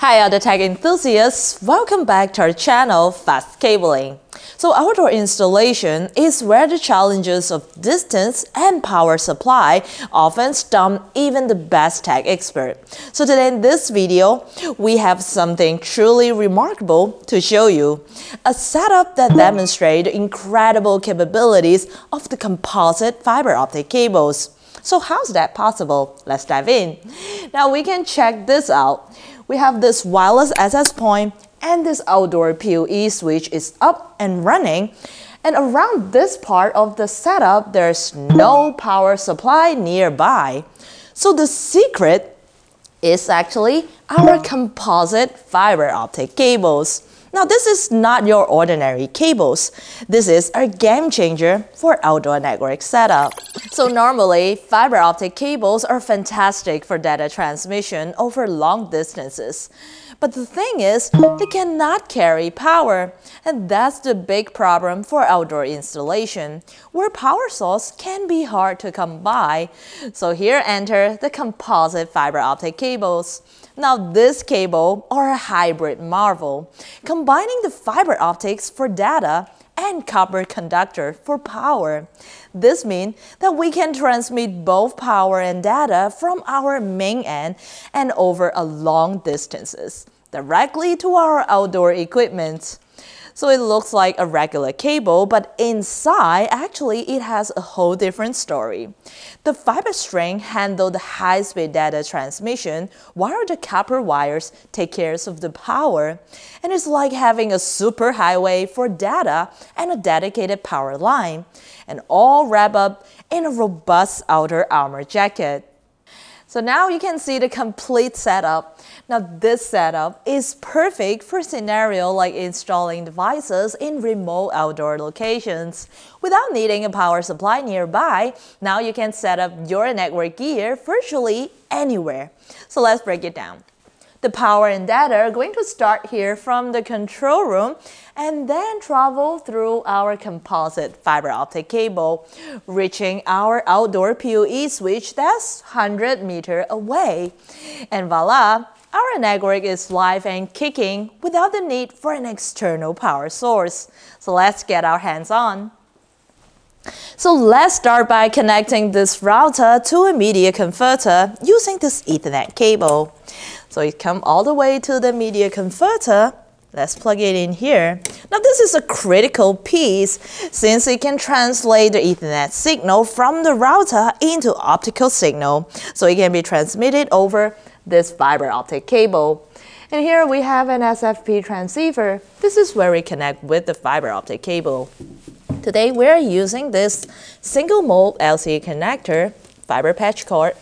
Hi other tech enthusiasts, welcome back to our channel Fast Cabling. So outdoor installation is where the challenges of distance and power supply often stump even the best tech expert. So today in this video, we have something truly remarkable to show you. A setup that demonstrates the incredible capabilities of the composite fiber optic cables. So how's that possible? Let's dive in. Now we can check this out we have this wireless access point and this outdoor PoE switch is up and running. And around this part of the setup, there's no power supply nearby. So the secret is actually our composite fiber optic cables. Now this is not your ordinary cables. This is a game changer for outdoor network setup. So normally, fiber optic cables are fantastic for data transmission over long distances. But the thing is, they cannot carry power. And that's the big problem for outdoor installation, where power source can be hard to come by. So here enter the composite fiber optic cables. Now this cable are a hybrid marvel, combining the fiber optics for data and copper conductor for power. This means that we can transmit both power and data from our main end and over a long distances directly to our outdoor equipment. So it looks like a regular cable, but inside, actually, it has a whole different story. The fiber string handle the high-speed data transmission, while the copper wires take care of the power. And it's like having a super highway for data and a dedicated power line, and all wrapped up in a robust outer armor jacket. So now you can see the complete setup. Now this setup is perfect for scenario like installing devices in remote outdoor locations. Without needing a power supply nearby, now you can set up your network gear virtually anywhere. So let's break it down. The power and data are going to start here from the control room and then travel through our composite fiber optic cable, reaching our outdoor PoE switch that's 100 meter away. And voila, our network is live and kicking without the need for an external power source. So let's get our hands on. So let's start by connecting this router to a media converter using this Ethernet cable. So it come all the way to the media converter. Let's plug it in here. Now this is a critical piece since it can translate the Ethernet signal from the router into optical signal. So it can be transmitted over this fiber optic cable. And here we have an SFP transceiver. This is where we connect with the fiber optic cable. Today we're using this single mode LCE connector, fiber patch cord,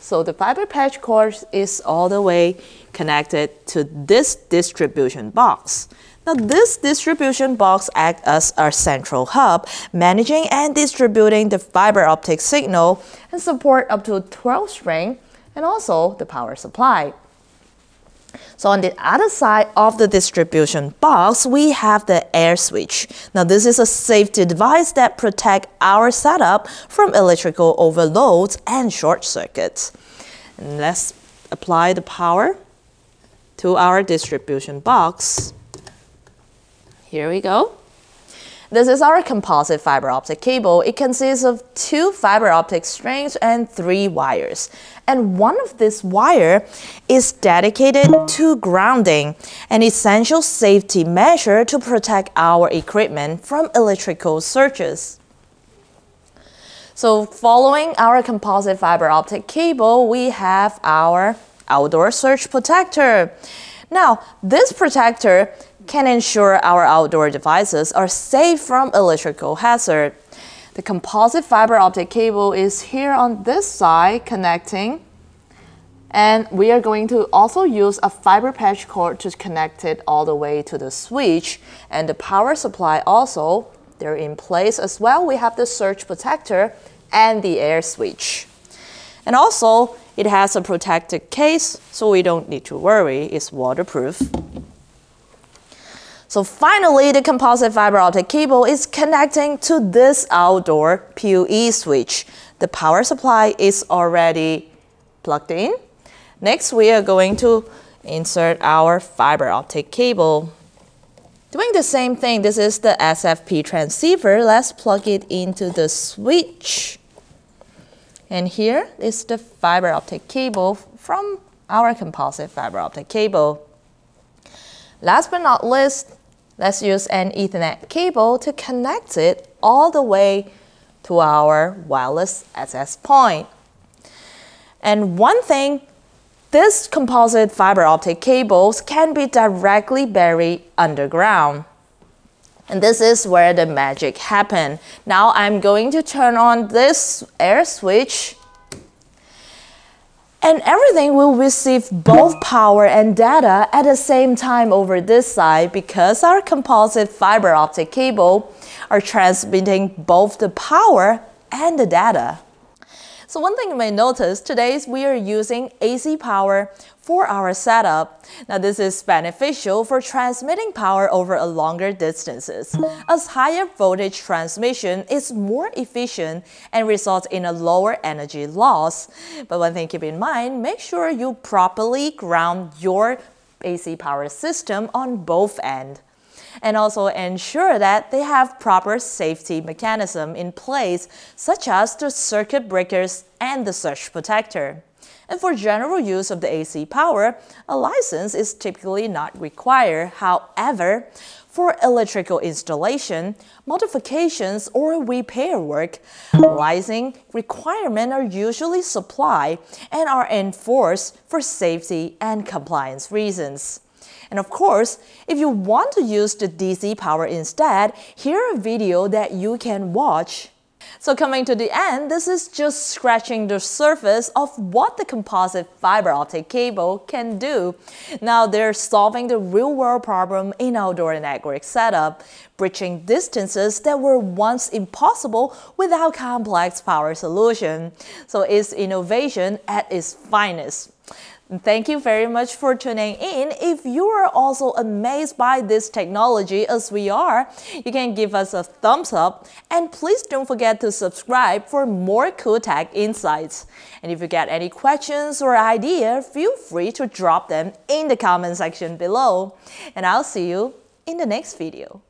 so the fiber patch cord is all the way connected to this distribution box. Now this distribution box acts as our central hub, managing and distributing the fiber optic signal and support up to 12 string and also the power supply. So on the other side of the distribution box, we have the air switch. Now this is a safety device that protects our setup from electrical overloads and short circuits. And let's apply the power to our distribution box. Here we go. This is our composite fiber optic cable. It consists of two fiber optic strings and three wires. And one of this wire is dedicated to grounding, an essential safety measure to protect our equipment from electrical surges. So following our composite fiber optic cable, we have our outdoor surge protector. Now, this protector can ensure our outdoor devices are safe from electrical hazard. The composite fiber optic cable is here on this side connecting and we are going to also use a fiber patch cord to connect it all the way to the switch and the power supply also they're in place as well. We have the surge protector and the air switch. And also it has a protected case so we don't need to worry, it's waterproof. So finally, the composite fiber optic cable is connecting to this outdoor PoE switch. The power supply is already plugged in. Next, we are going to insert our fiber optic cable. Doing the same thing, this is the SFP transceiver. Let's plug it into the switch. And here is the fiber optic cable from our composite fiber optic cable. Last but not least, let's use an Ethernet cable to connect it all the way to our wireless access point. And one thing, this composite fiber optic cables can be directly buried underground. And this is where the magic happened. Now I'm going to turn on this air switch and everything will receive both power and data at the same time over this side because our composite fiber optic cable are transmitting both the power and the data. So one thing you may notice, today we are using AC power for our setup. Now this is beneficial for transmitting power over a longer distances, as higher voltage transmission is more efficient and results in a lower energy loss. But one thing keep in mind, make sure you properly ground your AC power system on both ends and also ensure that they have proper safety mechanism in place, such as the circuit breakers and the surge protector. And for general use of the AC power, a license is typically not required. However, for electrical installation, modifications, or repair work, licensing requirements are usually supplied and are enforced for safety and compliance reasons. And of course, if you want to use the DC power instead, here a video that you can watch. So coming to the end, this is just scratching the surface of what the composite fiber optic cable can do. Now they're solving the real world problem in outdoor and network setup, bridging distances that were once impossible without complex power solution. So it's innovation at its finest. Thank you very much for tuning in. If you are also amazed by this technology as we are, you can give us a thumbs up and please don't forget to subscribe for more cool tech insights. And if you get any questions or ideas, feel free to drop them in the comment section below. And I'll see you in the next video.